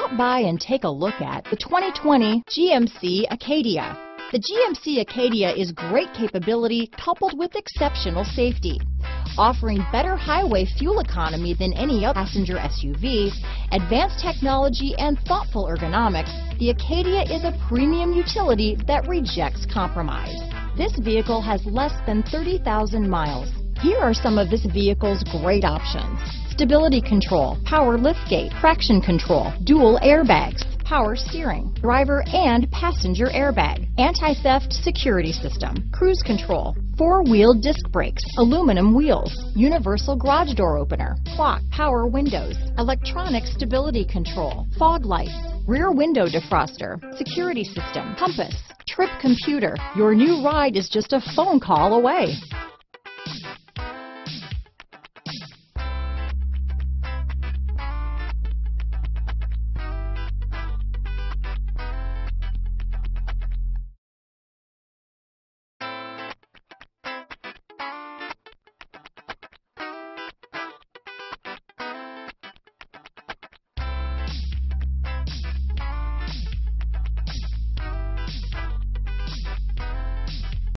Stop by and take a look at the 2020 GMC Acadia. The GMC Acadia is great capability coupled with exceptional safety. Offering better highway fuel economy than any other passenger SUV, advanced technology and thoughtful ergonomics, the Acadia is a premium utility that rejects compromise. This vehicle has less than 30,000 miles. Here are some of this vehicle's great options. Stability control, power liftgate, traction control, dual airbags, power steering, driver and passenger airbag, anti-theft security system, cruise control, four-wheel disc brakes, aluminum wheels, universal garage door opener, clock, power windows, electronic stability control, fog lights, rear window defroster, security system, compass, trip computer. Your new ride is just a phone call away.